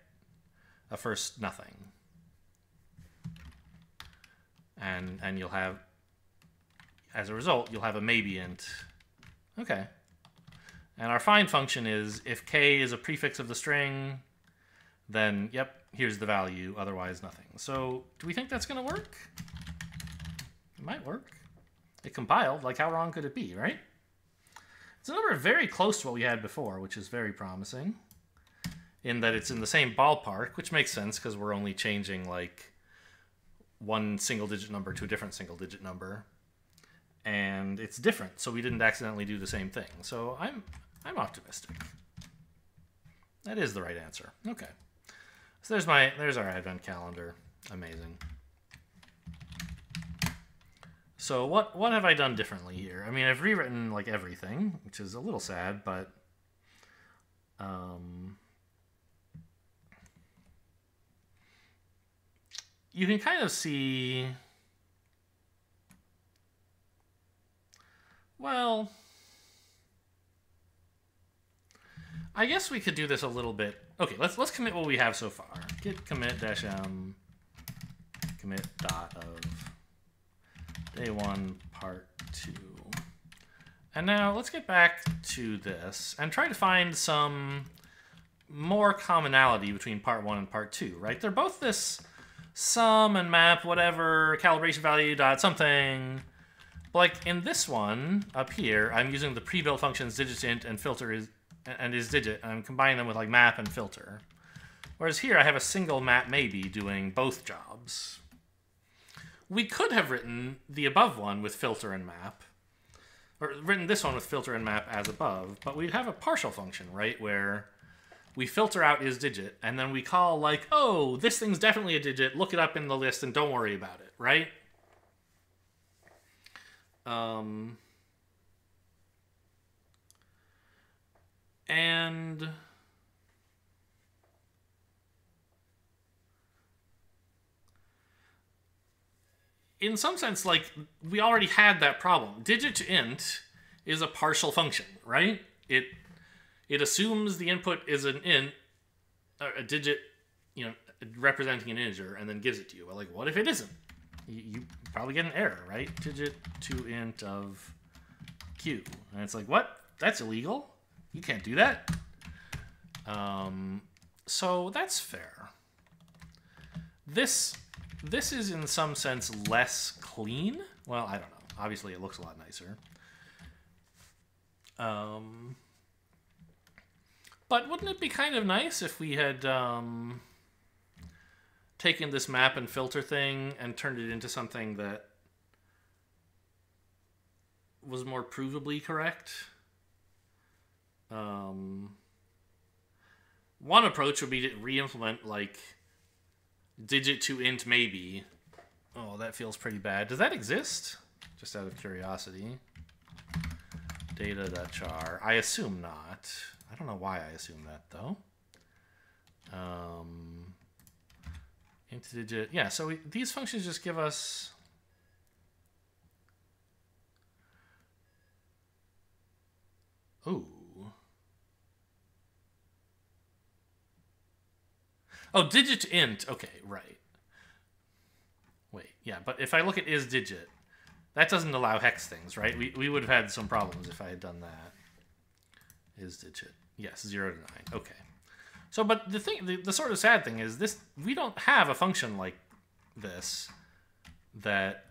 a first nothing. And and you'll have as a result, you'll have a maybe int. Okay. And our find function is if k is a prefix of the string, then yep, here's the value, otherwise nothing. So do we think that's going to work? It might work. It compiled, like how wrong could it be, right? It's a number very close to what we had before, which is very promising. In that it's in the same ballpark, which makes sense because we're only changing like one single digit number to a different single digit number and it's different, so we didn't accidentally do the same thing. So I'm I'm optimistic. That is the right answer. Okay. So there's my there's our advent calendar. Amazing. So what what have I done differently here? I mean, I've rewritten like everything, which is a little sad, but um you can kind of see Well, I guess we could do this a little bit. Okay, let's let's commit what we have so far. Git commit dash m commit dot of day one part two. And now let's get back to this and try to find some more commonality between part one and part two, right? They're both this sum and map, whatever, calibration value dot something like in this one up here, I'm using the pre-built functions digitInt and filter is and is digit. And I'm combining them with like map and filter. Whereas here I have a single map maybe doing both jobs. We could have written the above one with filter and map, or written this one with filter and map as above, but we'd have a partial function, right, where we filter out is digit, and then we call like, oh, this thing's definitely a digit, look it up in the list and don't worry about it, right? Um, and in some sense, like we already had that problem. Digit to int is a partial function, right? It it assumes the input is an int, a digit, you know, representing an integer, and then gives it to you. But like, what if it isn't? You, you probably get an error, right? Digit to int of q. And it's like, what? That's illegal? You can't do that. Um, so that's fair. This this is in some sense less clean. Well, I don't know. Obviously, it looks a lot nicer. Um, but wouldn't it be kind of nice if we had um, taken this map and filter thing and turned it into something that was more provably correct. Um, one approach would be to re-implement like digit to int maybe. Oh, that feels pretty bad. Does that exist? Just out of curiosity. Data.char. I assume not. I don't know why I assume that though. Um, Int digit. Yeah, so we, these functions just give us... Ooh. Oh, digit int. Okay, right. Wait, yeah, but if I look at is digit, That doesn't allow hex things, right? We, we would have had some problems if I had done that. Is digit. Yes, 0 to 9. Okay. So, but the thing, the, the sort of sad thing is this, we don't have a function like this that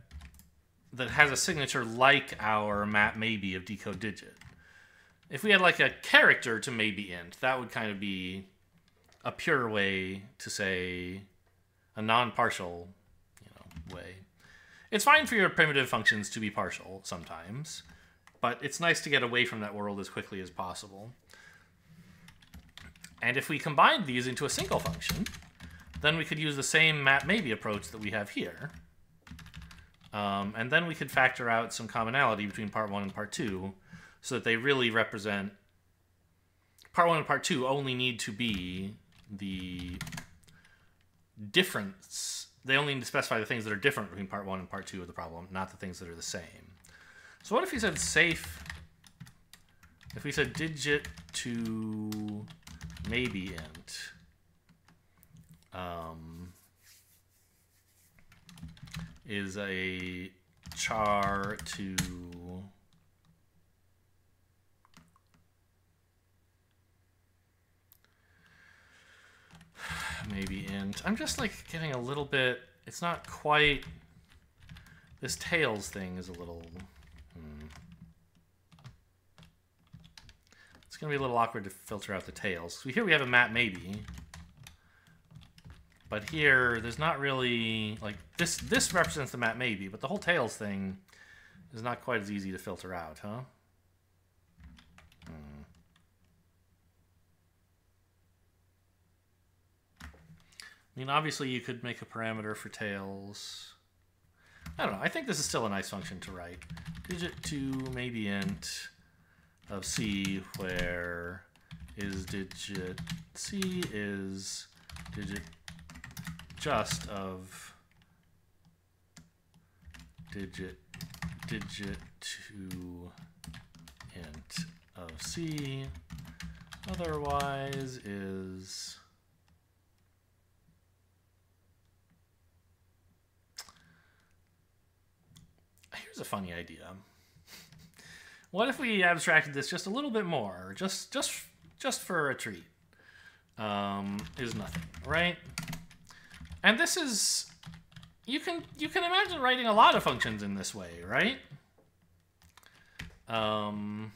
that has a signature like our map maybe of decode digit. If we had like a character to maybe int, that would kind of be a pure way to say a non-partial, you know, way. It's fine for your primitive functions to be partial sometimes, but it's nice to get away from that world as quickly as possible. And if we combined these into a single function, then we could use the same map maybe approach that we have here. Um, and then we could factor out some commonality between part one and part two so that they really represent part one and part two only need to be the difference they only need to specify the things that are different between part one and part two of the problem not the things that are the same so what if we said safe if we said digit to maybe int um, is a char to <sighs> maybe int. I'm just like getting a little bit, it's not quite, this tails thing is a little, It's gonna be a little awkward to filter out the tails. So here we have a map maybe, but here there's not really, like this, this represents the map maybe, but the whole tails thing is not quite as easy to filter out, huh? Hmm. I mean, obviously you could make a parameter for tails. I don't know. I think this is still a nice function to write. Digit to maybe int of c where is digit c is digit just of digit digit to int of c otherwise is here's a funny idea. What if we abstracted this just a little bit more, just just just for a treat? Um, is nothing, right? And this is you can you can imagine writing a lot of functions in this way, right? Um,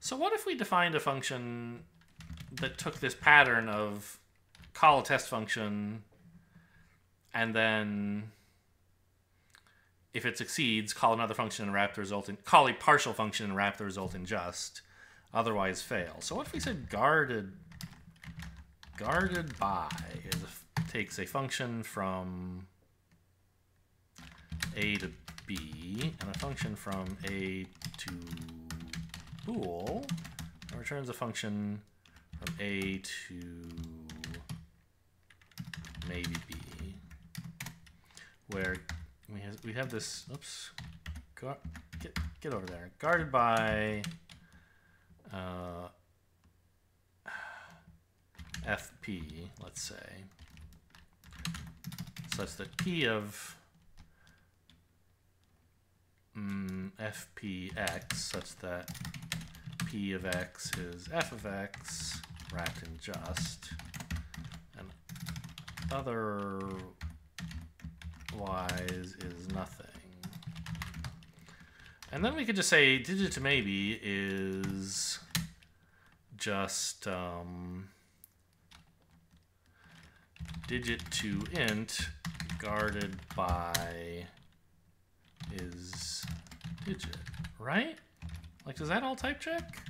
so what if we defined a function that took this pattern of call a test function and then if it succeeds, call another function and wrap the result in call a partial function and wrap the result in just, otherwise fail. So what if we said guarded guarded by is takes a function from a to b and a function from a to bool and returns a function from a to maybe b where we have, we have this, oops, get, get over there. Guarded by uh, FP, let's say, such that P of mm, FPX, such that P of X is F of X wrapped in just, and other wise is nothing. And then we could just say digit to maybe is just um, digit to int guarded by is digit, right? Like, does that all type check?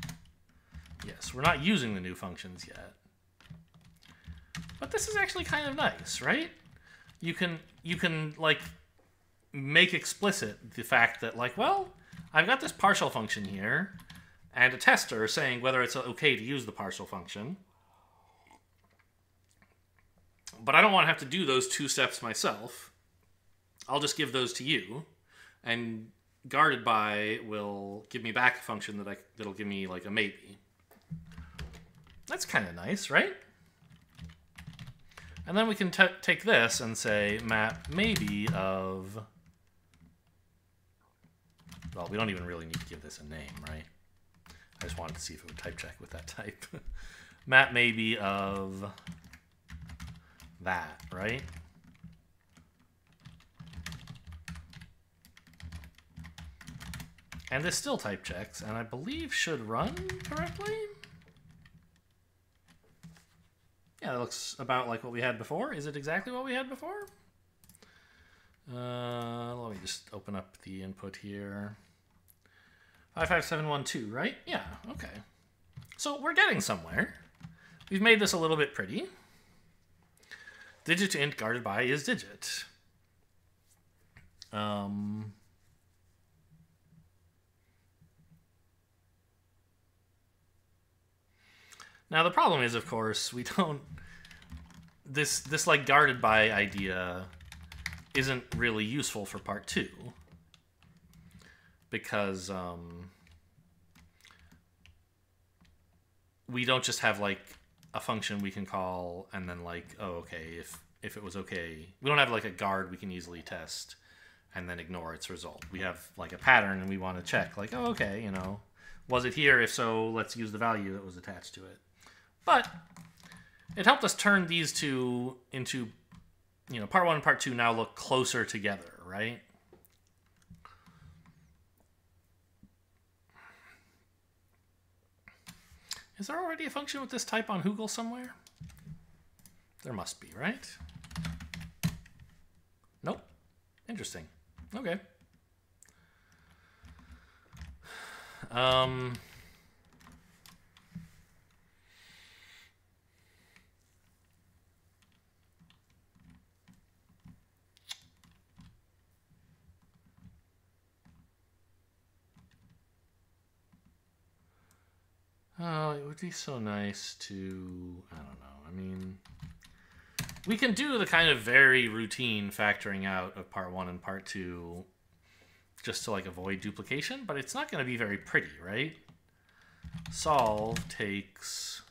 Yes, we're not using the new functions yet. But this is actually kind of nice, right? You can you can like make explicit the fact that like well I've got this partial function here and a tester saying whether it's okay to use the partial function. But I don't want to have to do those two steps myself. I'll just give those to you and guarded by will give me back a function that I that'll give me like a maybe. That's kind of nice right and then we can take this and say map maybe of well, we don't even really need to give this a name, right? I just wanted to see if it would type check with that <laughs> type. map maybe of that, right? And this still type checks, and I believe should run correctly? Yeah, that looks about like what we had before. Is it exactly what we had before? Uh, let me just open up the input here. 55712, right? Yeah, okay. So we're getting somewhere. We've made this a little bit pretty. Digit to int guarded by is digit. Um, now the problem is, of course, we <laughs> don't. This this like guarded by idea isn't really useful for part two. Because um, we don't just have like a function we can call and then like oh okay if if it was okay. We don't have like a guard we can easily test and then ignore its result. We have like a pattern and we want to check like oh okay you know was it here? If so let's use the value that was attached to it. But it helped us turn these two into you know part one and part two now look closer together right Is there already a function with this type on Hoogle somewhere? There must be, right? Nope. Interesting. Okay. <sighs> Um... Oh, it would be so nice to. I don't know. I mean, we can do the kind of very routine factoring out of part one and part two just to like avoid duplication, but it's not going to be very pretty, right? Solve takes.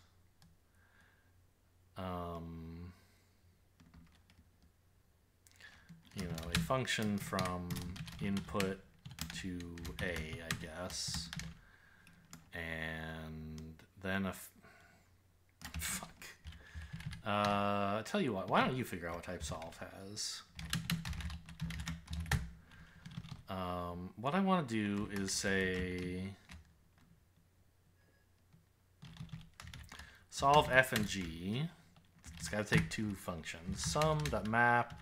Um, you know, a function from input to A, I guess and then a f- fuck. Uh, tell you what, why don't you figure out what type solve has? Um, what I want to do is say solve f and g. It's got to take two functions. Sum dot map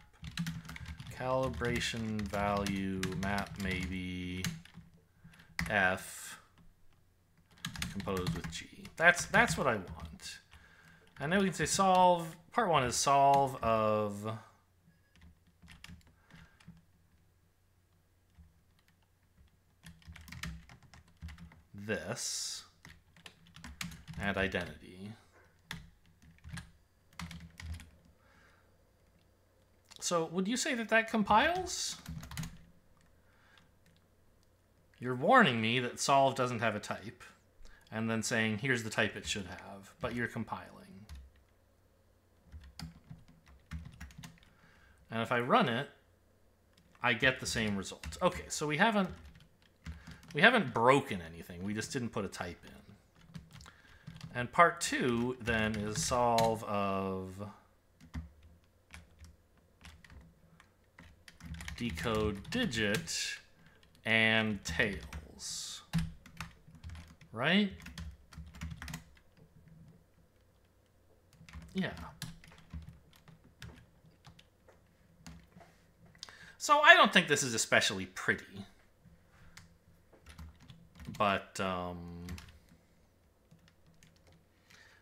calibration value map maybe f composed with G. That's that's what I want. And then we can say solve. Part one is solve of this and identity. So would you say that that compiles? You're warning me that solve doesn't have a type and then saying, here's the type it should have, but you're compiling. And if I run it, I get the same result. Okay, so we haven't we haven't broken anything. We just didn't put a type in. And part two then is solve of decode digit and tails right? Yeah. So I don't think this is especially pretty. But, um...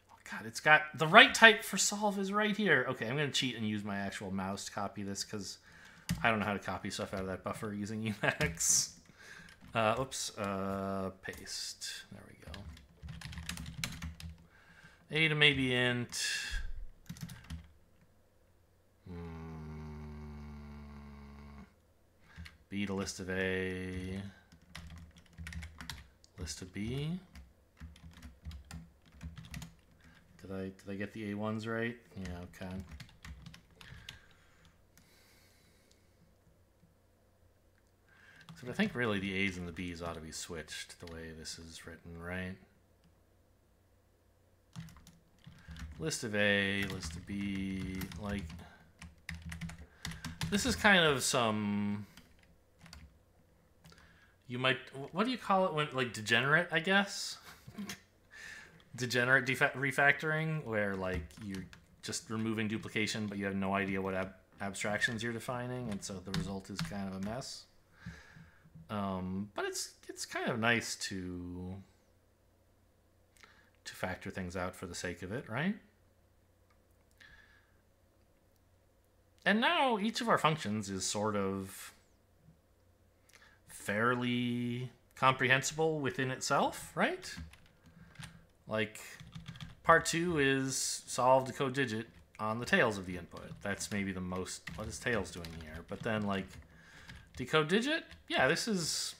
Oh God, it's got... The right type for solve is right here. Okay, I'm going to cheat and use my actual mouse to copy this because I don't know how to copy stuff out of that buffer using <laughs> Emacs. Uh, oops, uh, paste. There we go. A to maybe int. Hmm. B to list of A. List of B. Did I did I get the A1s right? Yeah, okay. But I think really the A's and the B's ought to be switched the way this is written, right? List of A, list of B, like... This is kind of some... You might... What do you call it when... Like, degenerate, I guess? <laughs> degenerate refactoring, where, like, you're just removing duplication, but you have no idea what ab abstractions you're defining, and so the result is kind of a mess. Um, but it's it's kind of nice to to factor things out for the sake of it, right? And now each of our functions is sort of fairly comprehensible within itself, right? Like part two is solve decode digit on the tails of the input. That's maybe the most, what is tails doing here? But then like decode digit, yeah, this is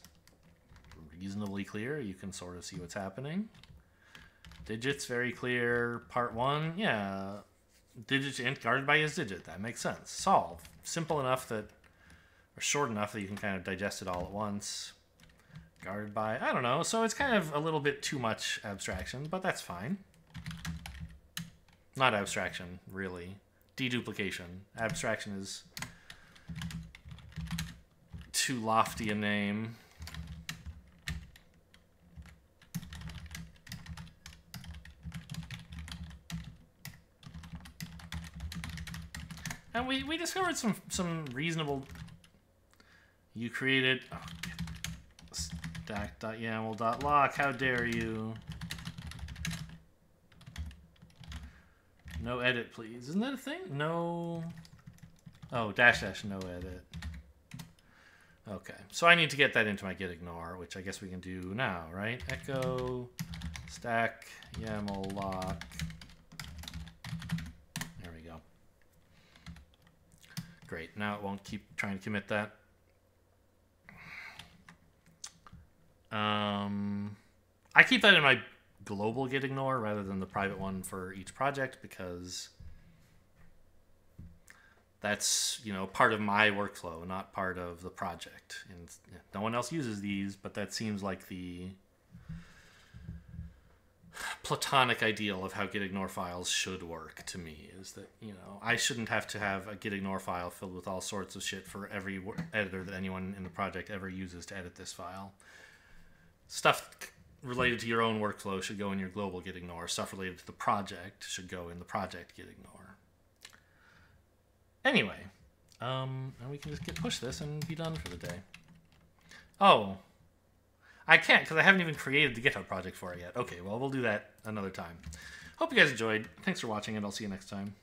reasonably clear. You can sort of see what's happening. Digits, very clear. Part one, yeah, digit int guarded by is digit. That makes sense. Solve. Simple enough that, or short enough that you can kind of digest it all at once. Guarded by, I don't know. So it's kind of a little bit too much abstraction, but that's fine. Not abstraction, really. Deduplication. Abstraction is too lofty a name. And we, we discovered some some reasonable. You created oh, stack.yaml.lock. How dare you? No edit, please. Isn't that a thing? No. Oh, dash dash no edit. Okay, so I need to get that into my git ignore, which I guess we can do now, right? Echo stack YAML lock There we go. Great. Now it won't keep trying to commit that. Um, I keep that in my global git ignore rather than the private one for each project because that's you know part of my workflow, not part of the project. And no one else uses these, but that seems like the platonic ideal of how gitignore files should work to me is that you know I shouldn't have to have a gitignore file filled with all sorts of shit for every editor that anyone in the project ever uses to edit this file. Stuff related to your own workflow should go in your global gitignore. Stuff related to the project should go in the project gitignore. Anyway, um, and we can just git push this and be done for the day. Oh, I can't because I haven't even created the GitHub project for it yet. Okay, well, we'll do that another time. Hope you guys enjoyed. Thanks for watching, and I'll see you next time.